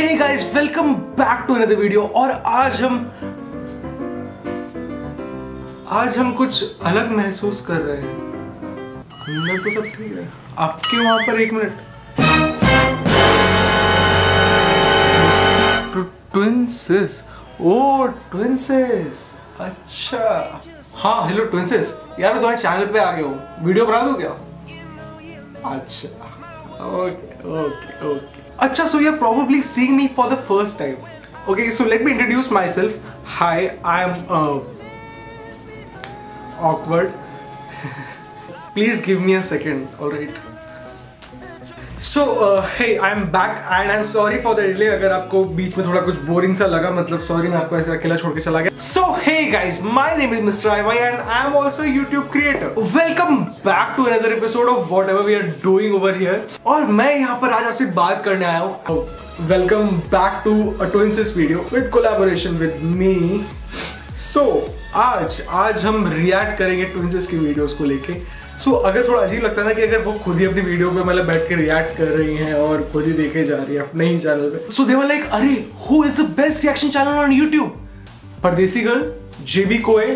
Hey guys welcome back to another video और आज हम आज हम कुछ अलग महसूस कर रहे हैं। अंदर तो सब ठीक है। आपके वहाँ पर एक मिनट। ट्विंसेस ओ ट्विंसेस अच्छा। हाँ हेलो ट्विंसेस यार मैं तुम्हारे चैनल पे आ गया हूँ। वीडियो बना दो क्या? अच्छा। Okay okay okay Acha, so you're probably seeing me for the first time. Okay, so let me introduce myself. Hi, I'm uh, awkward. Please give me a second, alright. So hey I am back and I am sorry for the delay अगर आपको बीच में थोड़ा कुछ boring सा लगा मतलब sorry मैं आपको ऐसे अकेला छोड़ के चला गया। So hey guys my name is mister I Y and I am also YouTube creator welcome back to another episode of whatever we are doing over here और मैं यहाँ पर आज आपसे बात करने आया हूँ। Welcome back to a twinsies video with collaboration with me so आज आज हम रिएक्ट करेंगे ट्विंसिस की वीडियोस को लेके। सो so, अगर थोड़ा अजीब लगता है ना कि अगर वो खुद ही अपनी वीडियो पे मतलब बैठ के रिएक्ट कर रही हैं और खुद ही देखे जा रही है अपने ही चैनल पे। सो दे लाइक अरे who is the best reaction channel on YouTube Pardesi girl JB कोए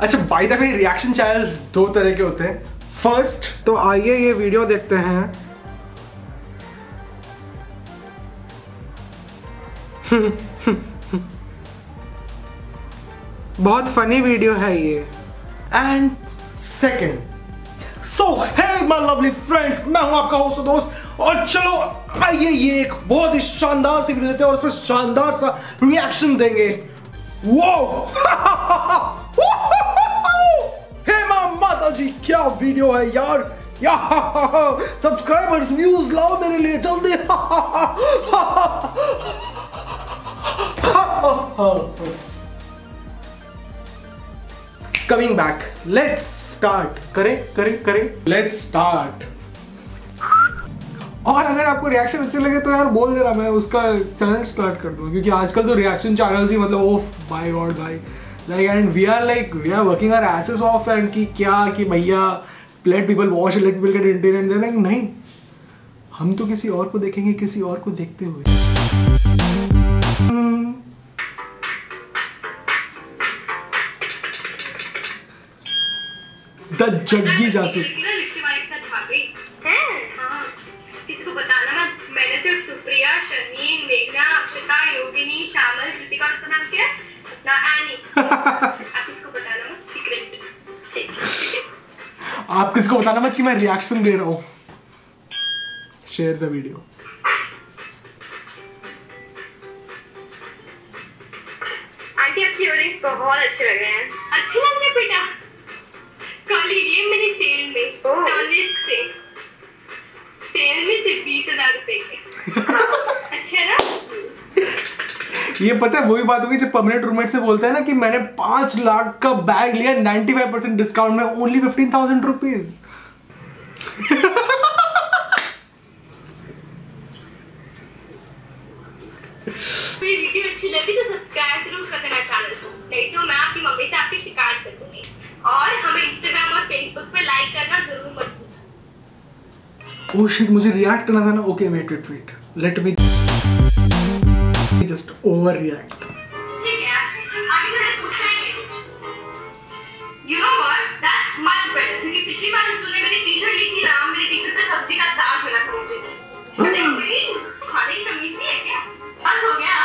अच्छा by the way reaction channels दो तरह के होते हैं। फ़र्स्ट तो आइए ये वीडियो देखते हैं। बहुत फनी वीडियो है ये। एंड सेकेंड सो है माय लवली फ्रेंड्स मैं हूँ आपका होस्ट दोस्त, और चलो, आइए ये एक बहुत ही शानदार सी वीडियो देते हैं और उसमें शानदार सा रिएक्शन देंगे। वो हे माता जी क्या वीडियो है यार? सब्सक्राइबर्स व्यूज़ लाओ मेरे लिए, जल्दी। कमिंग बैक लेट्स स्टार्ट करें करें करें लेट्स स्टार्ट और अगर आपको रिएक्शन अच्छे लगे तो यार बोल दे रहा मैं उसका चैनल स्टार्ट कर दूँ क्योंकि आजकल तो रिएक्शन चैनल ही मतलब ओफ बाय गॉड भाई like and we are like we are working our asses off and कि क्या कि भैया let people watch let people get then नहीं हम तो किसी और को देखेंगे किसी और को देखते हुए. है ना एनी आप इसको बताना मत। सीक्रेट आप किसको बताना मत कि मैं रिएक्शन दे रहा हूँ? शेयर द वीडियो आंटी आपके बहुत अच्छे लग रहे हैं। अच्छे लग रहे बेटा। कल लिए मैंने सेल में टॉनिक से। सेल में सिर्फ़ बीस हज़ार रुपए के। अच्छे है ना? ये पता है वही बात होगी जब परमानेंट रूममेट से बोलता है ना कि मैंने पाँच लाख का बैग लिया 95 परसेंट डिस्काउंट में only fifteen thousand rupees video अच्छी लगी तो सब्सक्राइब ज़रूर कर देना चैनल को। नहीं तो मैं आपकी मम्मी से आपकी शिकायत कर दूँगी और हमें पे लाइक करना ज़रूर मत भूलना। ओह शिट मुझे रिएक्ट करना था ना। Okay wait wait wait let me just overreact you know what that's much better क्योंकि पिछली बार तूने मेरी टी-शर्ट ली थी ना मेरी टी-शर्ट पे सब्ज़ी का दाग मिला था मुझे। मेरी खाने की तमीज नहीं है क्या? बस हो गया।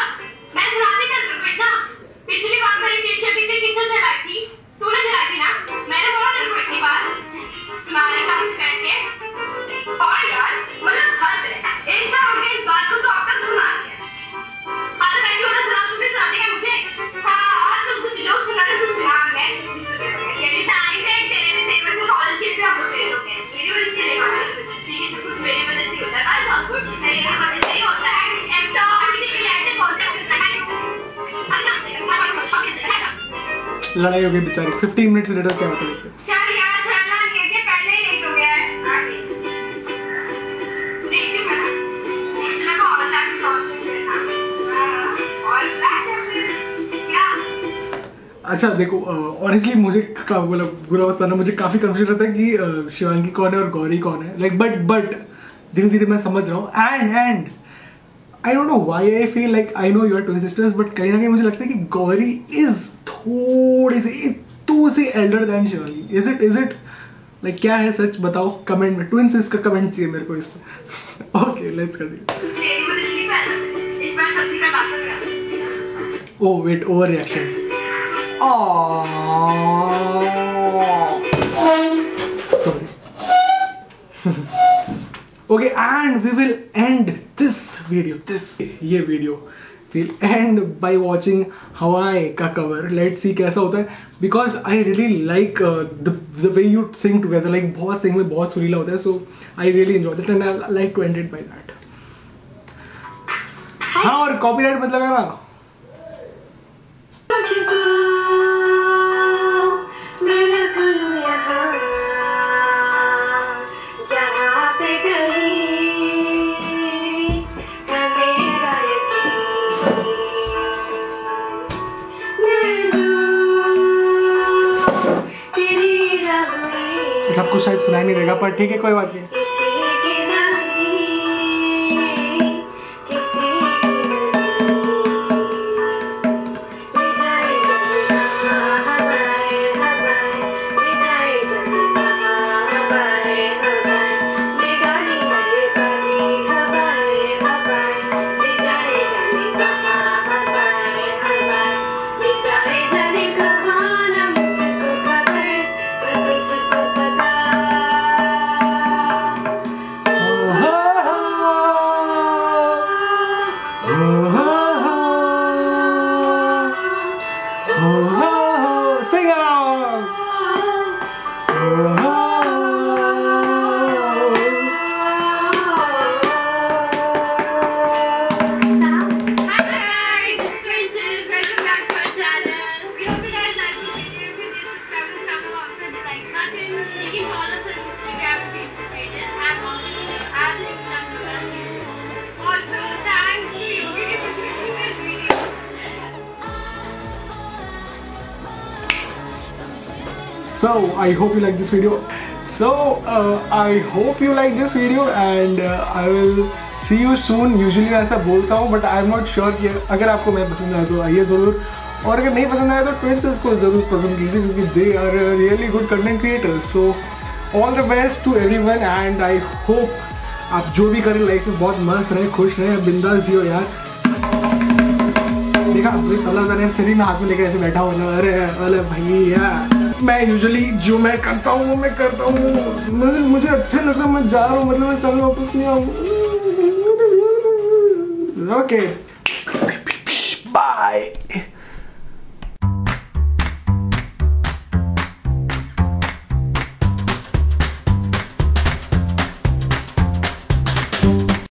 लड़ाई हो गई बेचारी। 15 मिनट्स लेटर क्या होता है है ही हो है। अच्छा देखो ऑनेस्टली मुझे मतलब बुरा मत मानना मुझे काफ़ी कंफ्यूजन रहता है कि शिवांगी कौन है और गौरी कौन है। लाइक बट बट धीरे धीरे मैं समझ रहा हूँ। And and I don't know why I feel like I know your twin sisters but कहीं ना कहीं मुझे लगता है कि गौरी इज़ थोड़ी सी टू सी elder than Shivani is it is it like क्या है सच बताओ? कमेंट में ट्विंस इसका कमेंट चाहिए मेरे को इसमें ओके लेट्स कंटिन्यू तेरी वजह से नहीं पैदा इस बार सब्ज़ी का दाग लगा video. This ये video will end by watching Hawaii का cover. Let's see कैसा होता है because I really like uh, the the way you sing together. Like बहुत sing में बहुत सुरीला होता है. So I really enjoy that and I like to end it by that. हाँ और copyright मत लगाना. सुनाई नहीं देगा पर ठीक है कोई बात नहीं। So I hope you like this video. So uh, I hope you like this video and uh, I will see you soon. Usually मैं ऐसा बोलता हूँ but I'm not sure कि अगर आपको मैं पसंद आया तो आइए ज़रूर। और अगर नहीं पसंद आया तो ट्विंस को ज़रूर पसंद कीजिए क्योंकि they are really good content creators so all the best to everyone and I hope आप जो भी करें लाइफ में बहुत मस्त रहें खुश रहें। बिंदास जियो यार। देखा वही तला मैंने फिर ही मैं हाथ में लेकर ऐसे बैठा हूँ अरे अरे भैया मैं यूजुअली जो मैं करता हूँ, वो मैं करता हूँ। मुझे मुझे अच्छा लग रहा है मैं जा रहा हूँ मतलब मैं चल वापस नहीं आऊँ। Okay bye